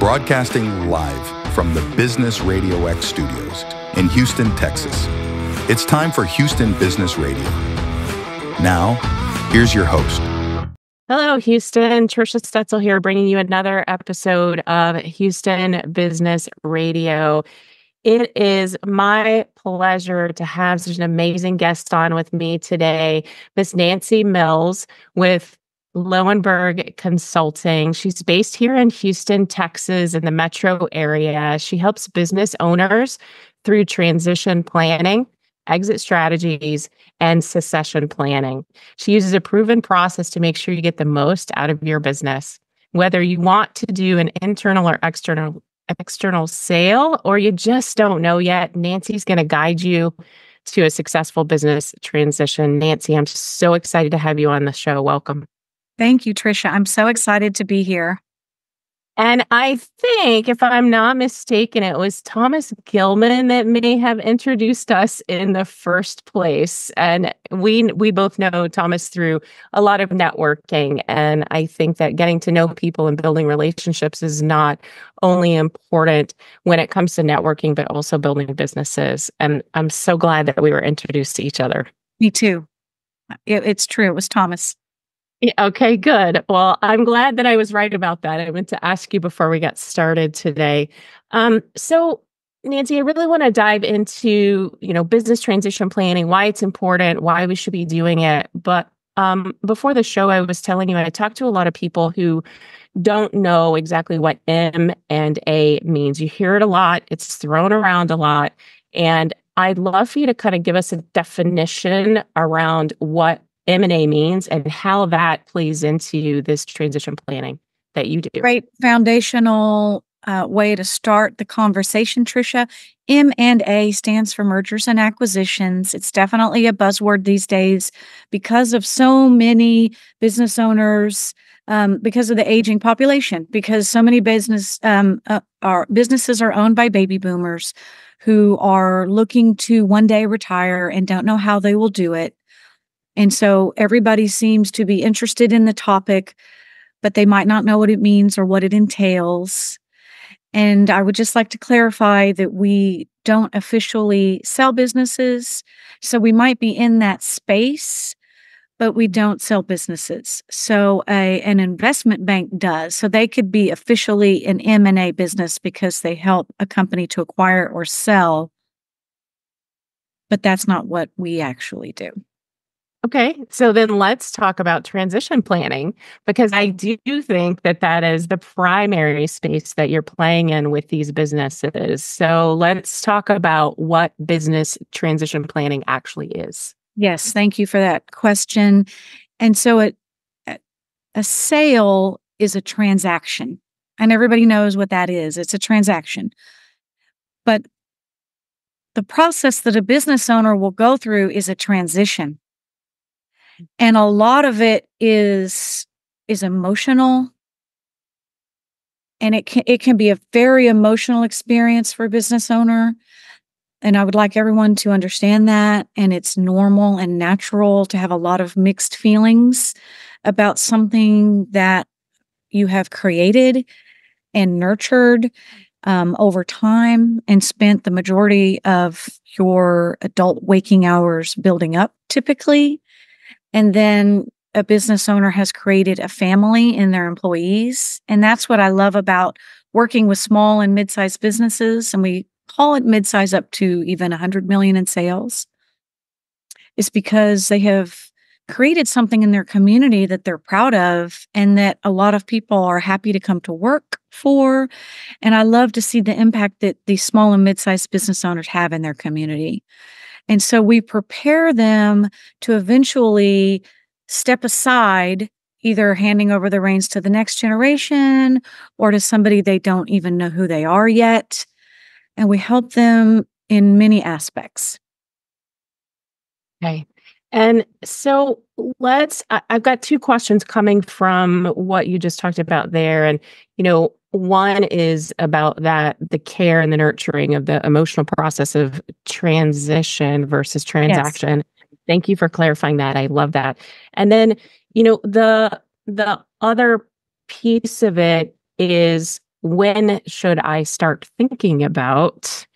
broadcasting live from the Business Radio X studios in Houston, Texas. It's time for Houston Business Radio. Now, here's your host. Hello, Houston. Trisha Stetzel here, bringing you another episode of Houston Business Radio. It is my pleasure to have such an amazing guest on with me today, Miss Nancy Mills with Lowenberg Consulting. She's based here in Houston, Texas, in the metro area. She helps business owners through transition planning, exit strategies, and succession planning. She uses a proven process to make sure you get the most out of your business. Whether you want to do an internal or external external sale or you just don't know yet, Nancy's going to guide you to a successful business transition. Nancy, I'm so excited to have you on the show. Welcome. Thank you, Trisha. I'm so excited to be here. And I think, if I'm not mistaken, it was Thomas Gilman that may have introduced us in the first place. And we we both know Thomas through a lot of networking. And I think that getting to know people and building relationships is not only important when it comes to networking, but also building businesses. And I'm so glad that we were introduced to each other. Me too. It, it's true. It was Thomas. Okay, good. Well, I'm glad that I was right about that. I meant to ask you before we got started today. Um, so, Nancy, I really want to dive into you know business transition planning, why it's important, why we should be doing it. But um, before the show, I was telling you I talked to a lot of people who don't know exactly what M and A means. You hear it a lot; it's thrown around a lot, and I'd love for you to kind of give us a definition around what M&A means and how that plays into this transition planning that you do. Great foundational uh, way to start the conversation, Trisha. M and A stands for mergers and acquisitions. It's definitely a buzzword these days because of so many business owners, um, because of the aging population, because so many business um, uh, are businesses are owned by baby boomers who are looking to one day retire and don't know how they will do it. And so everybody seems to be interested in the topic, but they might not know what it means or what it entails. And I would just like to clarify that we don't officially sell businesses. So we might be in that space, but we don't sell businesses. So a, an investment bank does. So they could be officially an M&A business because they help a company to acquire or sell. But that's not what we actually do. Okay, so then let's talk about transition planning because I do think that that is the primary space that you're playing in with these businesses. So let's talk about what business transition planning actually is. Yes, thank you for that question. And so it, a sale is a transaction, and everybody knows what that is. It's a transaction. But the process that a business owner will go through is a transition and a lot of it is is emotional. And it can it can be a very emotional experience for a business owner. And i would like everyone to understand that. And it's normal and natural to have a lot of mixed feelings about something that you have created and nurtured um, over time and spent the majority of your adult waking hours building up typically and then a business owner has created a family in their employees. And that's what I love about working with small and mid-sized businesses. And we call it mid-size up to even 100 million in sales. Is because they have created something in their community that they're proud of and that a lot of people are happy to come to work for. And I love to see the impact that these small and mid-sized business owners have in their community. And so we prepare them to eventually step aside, either handing over the reins to the next generation or to somebody they don't even know who they are yet. And we help them in many aspects. Okay. And so let's, I, have got two questions coming from what you just talked about there. And, you know, one is about that the care and the nurturing of the emotional process of transition versus transaction. Yes. Thank you for clarifying that. I love that. And then, you know, the the other piece of it is when should I start thinking about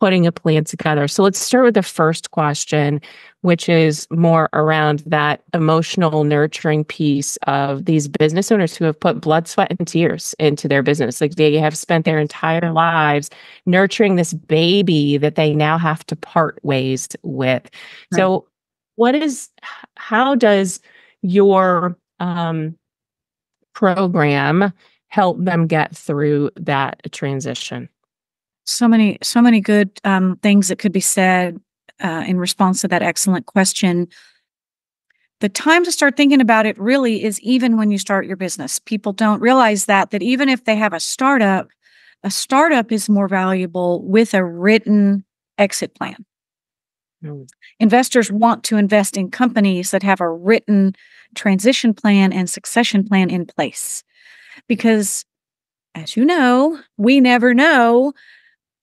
putting a plan together? So let's start with the first question, which is more around that emotional nurturing piece of these business owners who have put blood, sweat, and tears into their business. Like they have spent their entire lives nurturing this baby that they now have to part ways with. Right. So, what is, how does your um, program help them get through that transition? So many, so many good um, things that could be said uh, in response to that excellent question. The time to start thinking about it really is even when you start your business. People don't realize that that even if they have a startup, a startup is more valuable with a written exit plan. Mm. Investors want to invest in companies that have a written transition plan and succession plan in place because as you know, we never know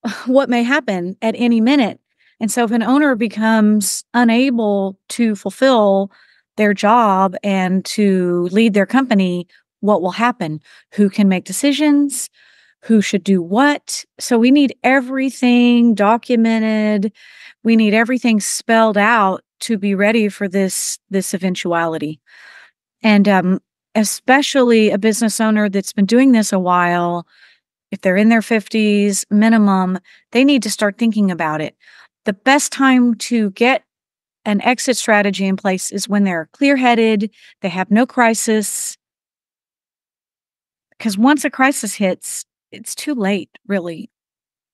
what may happen at any minute. And so if an owner becomes unable to fulfill their job and to lead their company, what will happen? Who can make decisions? Who should do what? So we need everything documented. We need everything spelled out to be ready for this this eventuality. And um, especially a business owner that's been doing this a while, if they're in their 50s minimum, they need to start thinking about it. The best time to get an exit strategy in place is when they're clear headed, they have no crisis. Because once a crisis hits, it's too late, really.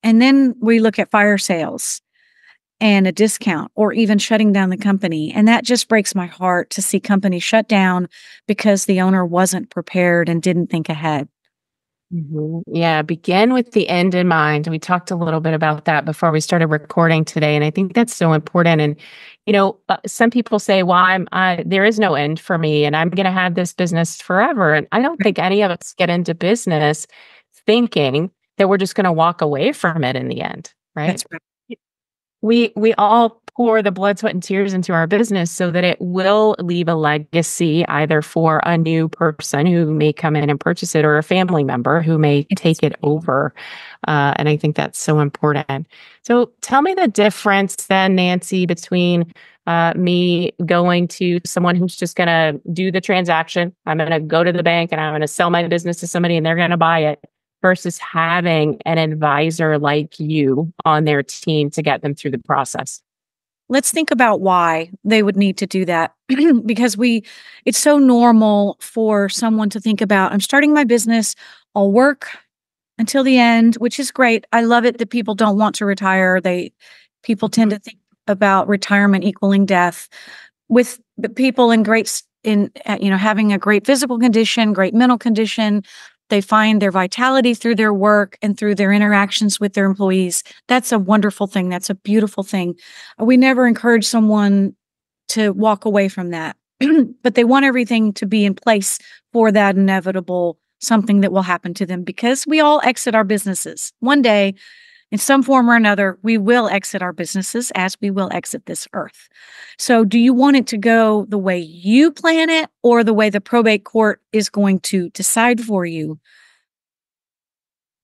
And then we look at fire sales and a discount or even shutting down the company. And that just breaks my heart to see companies shut down because the owner wasn't prepared and didn't think ahead. Mm-hmm. Yeah, begin with the end in mind. We talked a little bit about that before we started recording today, and I think that's so important. And you know, uh, some people say, "Well, I'm I, there is no end for me, and I'm going to have this business forever." And I don't think any of us get into business thinking that we're just going to walk away from it in the end, right? right we we all pour the blood sweat and tears into our business so that it will leave a legacy either for a new person who may come in and purchase it or a family member who may take it over. Uh, and i think that's so important. So tell me the difference then nancy between uh, me going to someone who's just going to do the transaction. I'm going to go to the bank and i'm going to sell my business to somebody and they're going to buy it versus having an advisor like you on their team to get them through the process? Let's think about why they would need to do that because we it's so normal for someone to think about I'm starting my business, I'll work until the end, which is great. I love it that people don't want to retire. They people tend to think about retirement equaling death with people in great in uh, you know having a great physical condition, great mental condition, they find their vitality through their work and through their interactions with their employees. That's a wonderful thing. That's a beautiful thing. We never encourage someone to walk away from that, but they want everything to be in place for that inevitable something that will happen to them because we all exit our businesses. One day, in some form or another, we will exit our businesses as we will exit this earth. So, do you want it to go the way you plan it or the way the probate court is going to decide for you?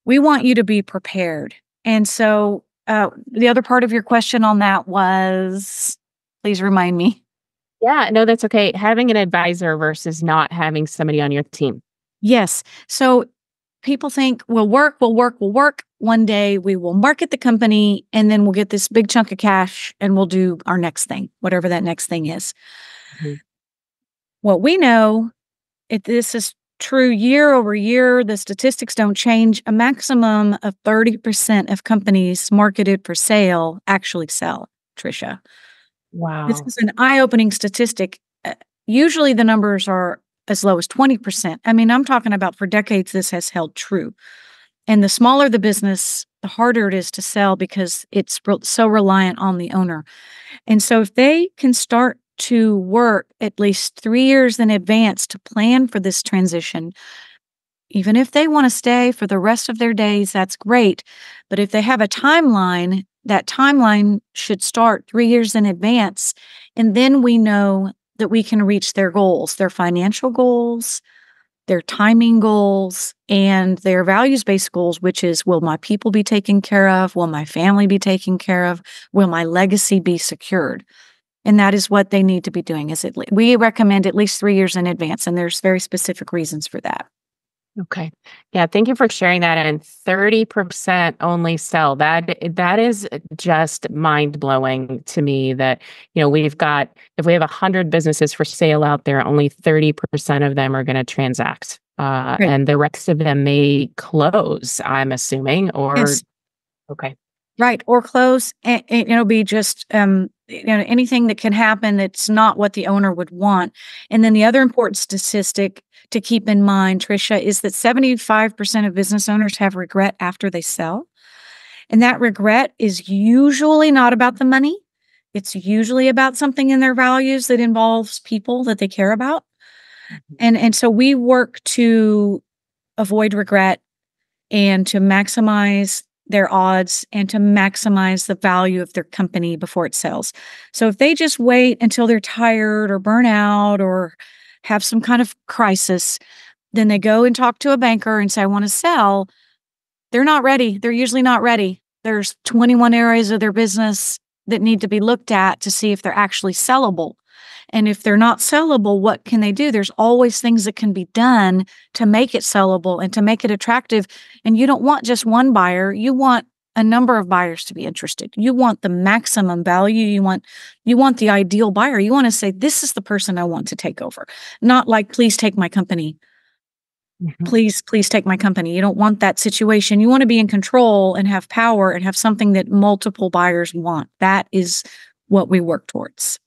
We want you to be prepared. And so, uh, the other part of your question on that was please remind me. Yeah, no, that's okay. Having an advisor versus not having somebody on your team. Yes. So, people think we'll work, we'll work, we'll work. One day we will market the company and then we'll get this big chunk of cash and we'll do our next thing, whatever that next thing is. Mm-hmm. What we know, if this is true year over year, the statistics don't change. A maximum of 30% of companies marketed for sale actually sell, Trisha. Wow. This is an eye opening statistic. Uh, usually the numbers are as low as 20%. I mean, I'm talking about for decades, this has held true. And the smaller the business, the harder it is to sell because it's so reliant on the owner. And so, if they can start to work at least three years in advance to plan for this transition, even if they want to stay for the rest of their days, that's great. But if they have a timeline, that timeline should start three years in advance. And then we know that we can reach their goals, their financial goals, their timing goals, and their values based goals, which is will my people be taken care of? Will my family be taken care of? Will my legacy be secured? And that is what they need to be doing. Is it we recommend at least three years in advance, and there's very specific reasons for that. Okay. Yeah, thank you for sharing that. And 30% only sell. That that is just mind-blowing to me that, you know, we've got if we have 100 businesses for sale out there, only 30% of them are going to transact. Uh, right. and the rest of them may close, I'm assuming, or yes. okay. Right, or close and, and it'll be just um you know anything that can happen that's not what the owner would want. And then the other important statistic to keep in mind, Trisha, is that 75% of business owners have regret after they sell. And that regret is usually not about the money. It's usually about something in their values that involves people that they care about. Mm-hmm. And and so we work to avoid regret and to maximize their odds and to maximize the value of their company before it sells. So if they just wait until they're tired or burn out or have some kind of crisis, then they go and talk to a banker and say, I want to sell. They're not ready. They're usually not ready. There's 21 areas of their business that need to be looked at to see if they're actually sellable. And if they're not sellable, what can they do? There's always things that can be done to make it sellable and to make it attractive. And you don't want just one buyer, you want a number of buyers to be interested. You want the maximum value. You want you want the ideal buyer. You want to say this is the person I want to take over. Not like please take my company. Mm-hmm. Please please take my company. You don't want that situation. You want to be in control and have power and have something that multiple buyers want. That is what we work towards.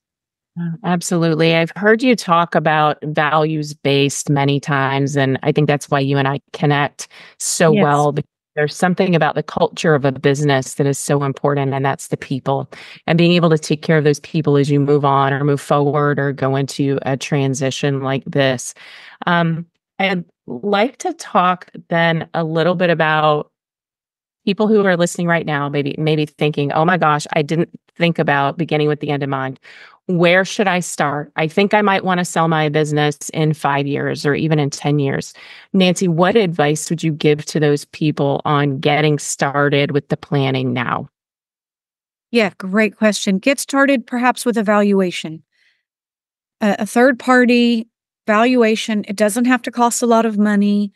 Uh, absolutely. I've heard you talk about values based many times. And I think that's why you and I connect so yes. well there's something about the culture of a business that is so important, and that's the people. And being able to take care of those people as you move on or move forward or go into a transition like this. Um, I'd like to talk then a little bit about people who are listening right now, maybe maybe thinking, "Oh my gosh, I didn't think about beginning with the end in mind." Where should I start? I think I might want to sell my business in five years or even in 10 years. Nancy, what advice would you give to those people on getting started with the planning now? Yeah, great question. Get started perhaps with evaluation. A, a third party valuation, it doesn't have to cost a lot of money.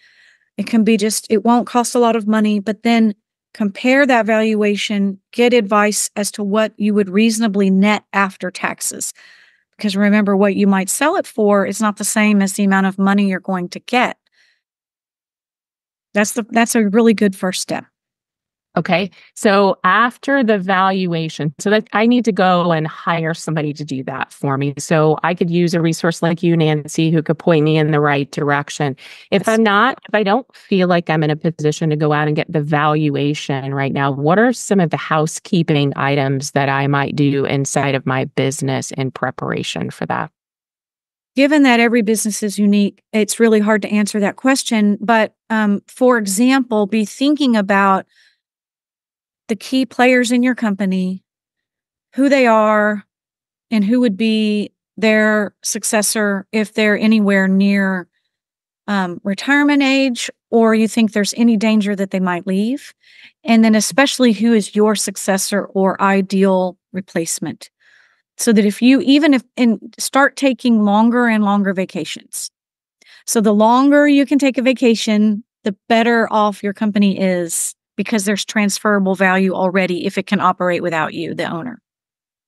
It can be just, it won't cost a lot of money, but then compare that valuation, get advice as to what you would reasonably net after taxes. Because remember, what you might sell it for is not the same as the amount of money you're going to get. That's the that's a really good first step. Okay. So after the valuation, so that I need to go and hire somebody to do that for me. So I could use a resource like you, Nancy, who could point me in the right direction. If I'm not, if I don't feel like I'm in a position to go out and get the valuation right now, what are some of the housekeeping items that I might do inside of my business in preparation for that? Given that every business is unique, it's really hard to answer that question. But um, for example, be thinking about the key players in your company, who they are, and who would be their successor if they're anywhere near um, retirement age or you think there's any danger that they might leave. And then, especially, who is your successor or ideal replacement? So that if you even if and start taking longer and longer vacations. So the longer you can take a vacation, the better off your company is because there's transferable value already if it can operate without you, the owner.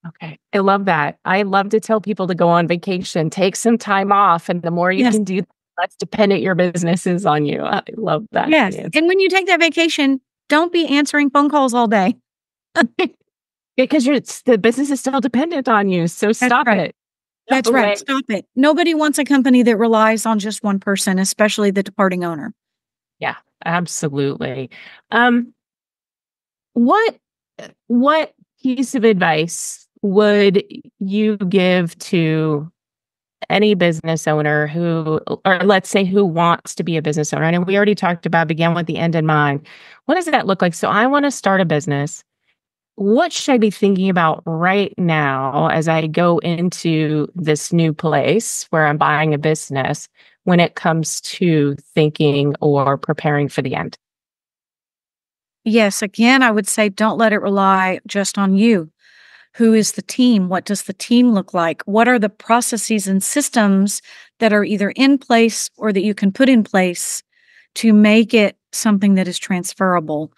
Okay. I love that. I love to tell people to go on vacation, take some time off. And the more you yes. can do, less dependent your business is on you. I love that. Yes. And when you take that vacation, don't be answering phone calls all day. because you're, the business is still dependent on you. So stop right. it. That's right. Stop it. Nobody wants a company that relies on just one person, especially the departing owner. Yeah, absolutely. Um, what what piece of advice would you give to any business owner who, or let's say who wants to be a business owner? And we already talked about begin with the end in mind. What does that look like? So I want to start a business. what should I be thinking about right now as I go into this new place where I'm buying a business when it comes to thinking or preparing for the end? Yes, again, I would say don't let it rely just on you. Who is the team? What does the team look like? What are the processes and systems that are either in place or that you can put in place to make it something that is transferable?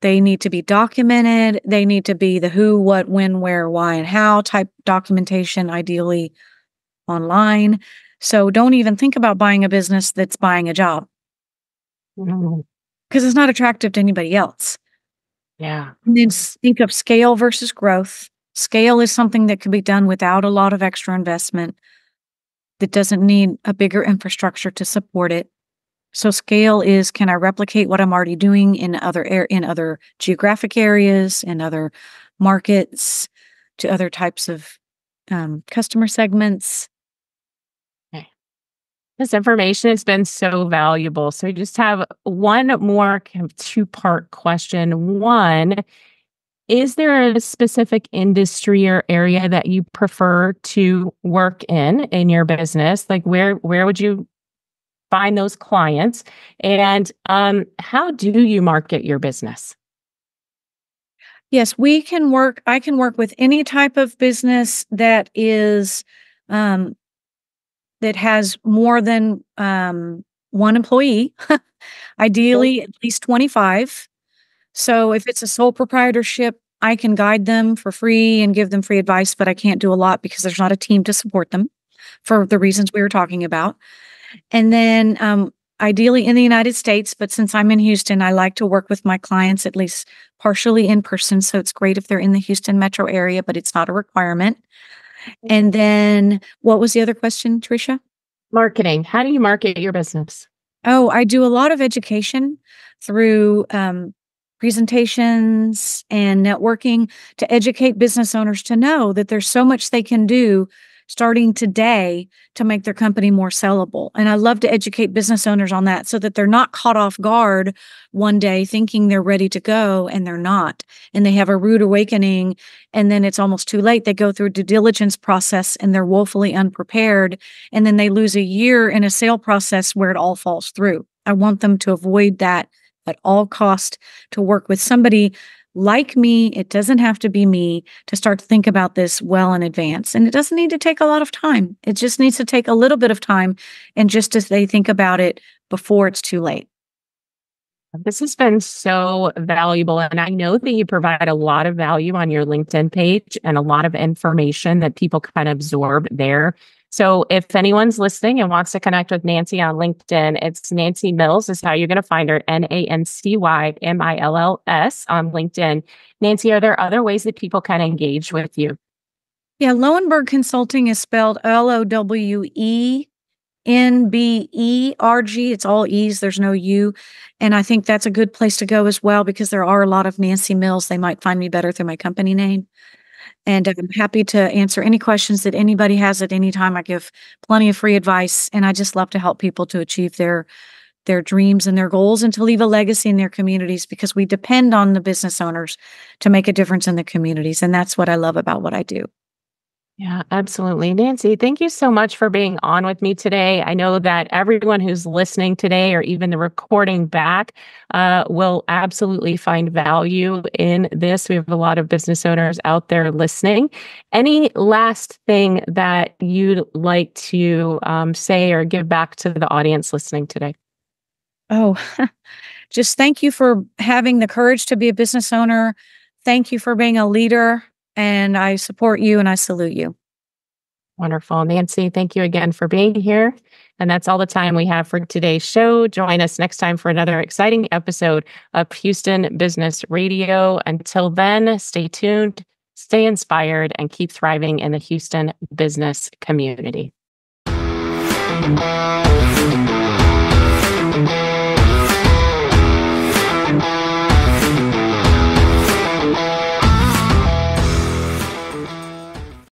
They need to be documented. They need to be the who, what, when, where, why, and how type documentation, ideally online. So don't even think about buying a business that's buying a job because mm-hmm. it's not attractive to anybody else. Yeah. And then think of scale versus growth. Scale is something that can be done without a lot of extra investment that doesn't need a bigger infrastructure to support it. So scale is can I replicate what I'm already doing in other air in other geographic areas in other markets to other types of um, customer segments. This information has been so valuable. So I just have one more kind of two part question. One, is there a specific industry or area that you prefer to work in in your business? Like where where would you find those clients and um, how do you market your business yes we can work i can work with any type of business that is um, that has more than um, one employee ideally at least 25 so if it's a sole proprietorship i can guide them for free and give them free advice but i can't do a lot because there's not a team to support them for the reasons we were talking about and then um, ideally in the United States, but since I'm in Houston, I like to work with my clients at least partially in person. So it's great if they're in the Houston metro area, but it's not a requirement. And then what was the other question, Trisha? Marketing. How do you market your business? Oh, I do a lot of education through um, presentations and networking to educate business owners to know that there's so much they can do starting today to make their company more sellable. And I love to educate business owners on that so that they're not caught off guard one day thinking they're ready to go and they're not. And they have a rude awakening and then it's almost too late. They go through a due diligence process and they're woefully unprepared. And then they lose a year in a sale process where it all falls through. I want them to avoid that at all cost to work with somebody like me, it doesn't have to be me to start to think about this well in advance. And it doesn't need to take a lot of time. It just needs to take a little bit of time and just as they think about it before it's too late. This has been so valuable. And I know that you provide a lot of value on your LinkedIn page and a lot of information that people can absorb there. So if anyone's listening and wants to connect with Nancy on LinkedIn, it's Nancy Mills is how you're going to find her, N A N C Y M I L L S on LinkedIn. Nancy, are there other ways that people can engage with you? Yeah, Lowenberg Consulting is spelled L O W E N B E R G. It's all E's, there's no U. And I think that's a good place to go as well because there are a lot of Nancy Mills. They might find me better through my company name. And uh, I'm happy to answer any questions that anybody has at any time. I give plenty of free advice, and I just love to help people to achieve their their dreams and their goals and to leave a legacy in their communities because we depend on the business owners to make a difference in the communities. And that's what I love about what I do. Yeah, absolutely. Nancy, thank you so much for being on with me today. I know that everyone who's listening today or even the recording back uh, will absolutely find value in this. We have a lot of business owners out there listening. Any last thing that you'd like to um, say or give back to the audience listening today? Oh, just thank you for having the courage to be a business owner. Thank you for being a leader and I support you and I salute you. Wonderful. Nancy, thank you again for being here. And that's all the time we have for today's show. Join us next time for another exciting episode of Houston Business Radio. Until then, stay tuned, stay inspired, and keep thriving in the Houston business community.